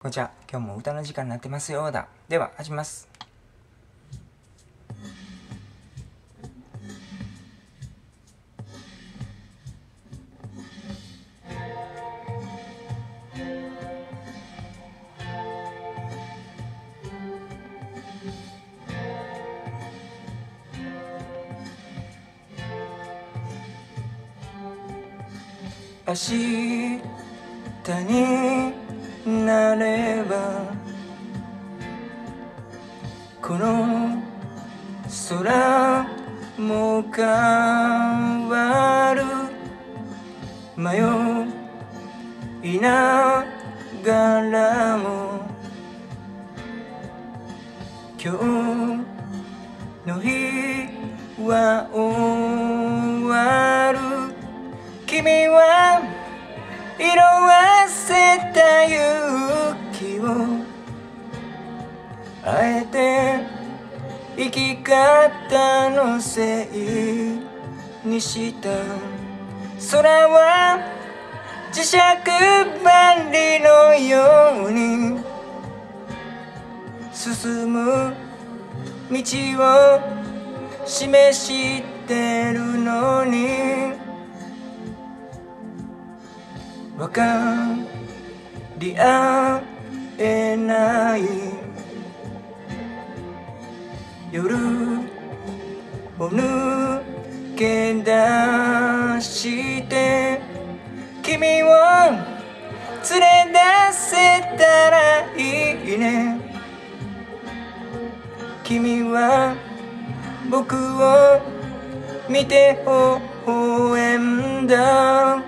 こんにちは。今日も歌の時間になってますよ。だ。では、始めます。明日になればこの空も変わる。迷いながらも今日の日は終わる。君は色あせた勇気をあえて生き方のせいにした。空は磁石針のように。進む道を示してるのに。わかり合えない。夜を抜け出して君を連れ出せたらいいね。君は僕を見て微笑んだ。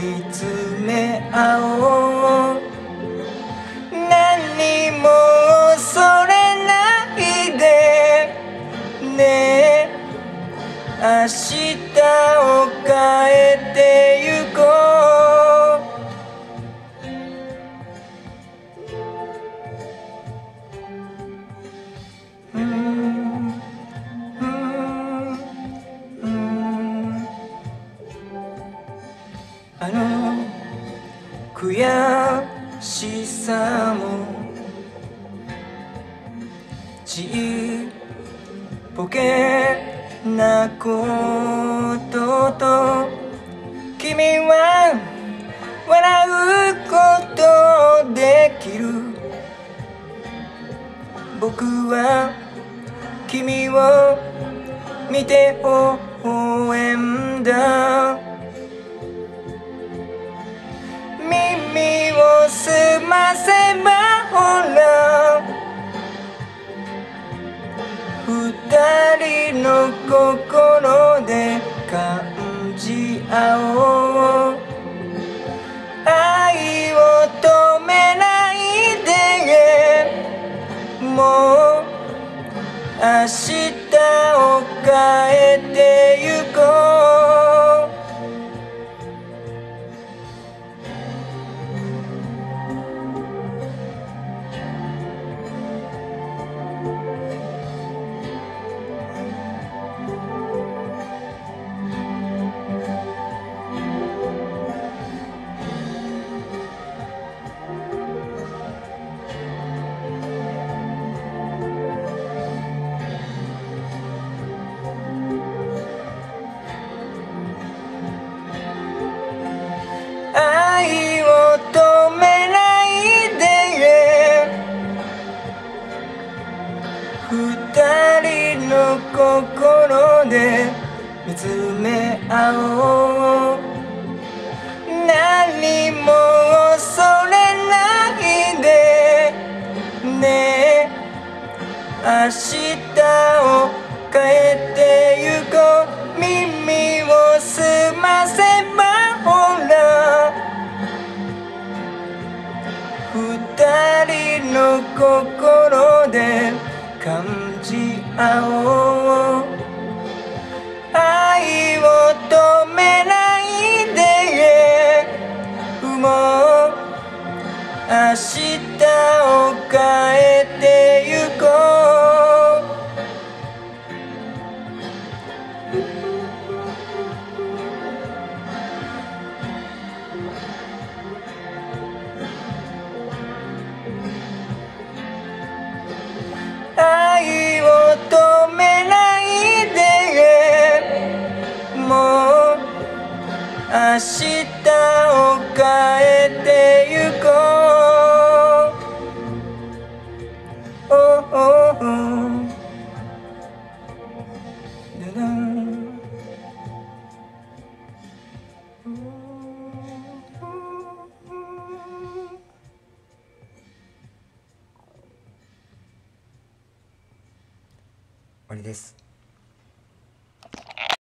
見つめ合おう。何も恐れないで。ねえ。明日を変えて。さもちっぽけなことと君は笑うことできる。僕は君を見て微笑んだ。の心で感じ合おう見つめ合おう。何も恐れないでね。え明日を変えてゆこう。耳を澄ませばほら。二人の心で感じ合おう。も明日を変えて終わりです。